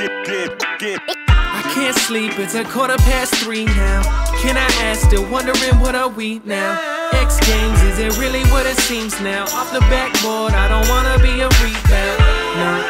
I can't sleep, it's a quarter past three now. Can I ask, still wondering what are we now? X Games, is it really what it seems now? Off the backboard, I don't wanna be a rebound. No.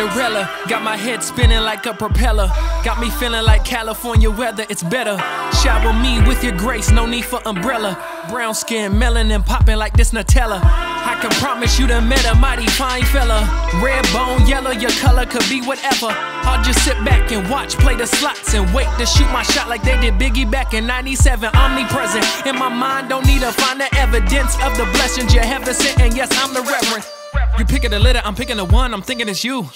Cinderella got my head spinning like a propeller. Got me feeling like California weather, it's better. Shower me with your grace, no need for umbrella. Brown skin, melanin popping like this Nutella. I can promise you the met a mighty fine fella. Red bone, yellow, your color could be whatever. I'll just sit back and watch, play the slots, and wait to shoot my shot like they did Biggie back in 97. Omnipresent in my mind, don't need to find the evidence of the blessings you have to sent. And yes, I'm the reverend. You picking the letter, I'm picking the one, I'm thinking it's you.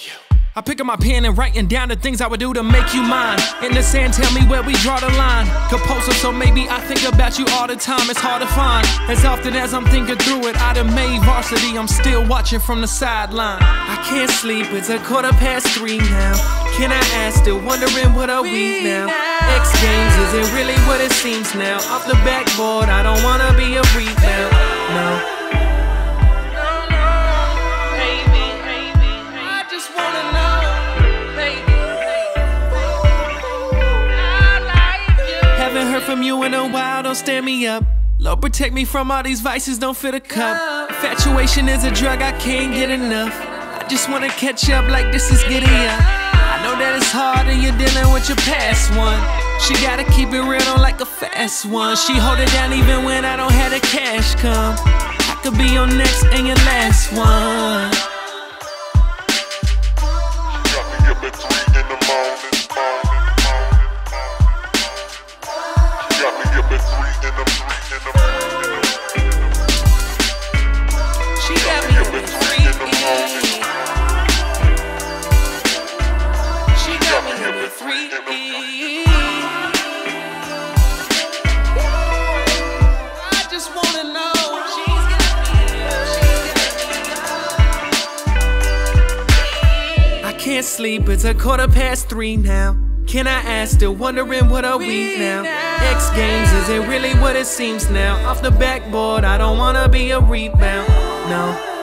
I pick up my pen and writing down the things I would do to make you mine. In the sand, tell me where we draw the line. Composer, so maybe I think about you all the time. It's hard to find. As often as I'm thinking through it, I'd have made varsity. I'm still watching from the sideline. I can't sleep, it's a quarter past three now. Can I ask, still wondering what are we now? X Games, is it really what it seems now? Off the backboard, I don't wanna be a rebound. No. From you in a while, don't stand me up. Lord, protect me from all these vices, don't fit a cup. Infatuation is a drug, I can't get enough. I just wanna catch up like this is getting up. I know that it's hard and you're dealing with your past one. She gotta keep it real, don't like a fast one. She hold it down even when I don't have the cash come. I could be your next and your last one. Can't sleep, it's a quarter past three now. Can I ask, still wondering what are we now? X Games, is it really what it seems now? Off the backboard, I don't wanna be a rebound. No.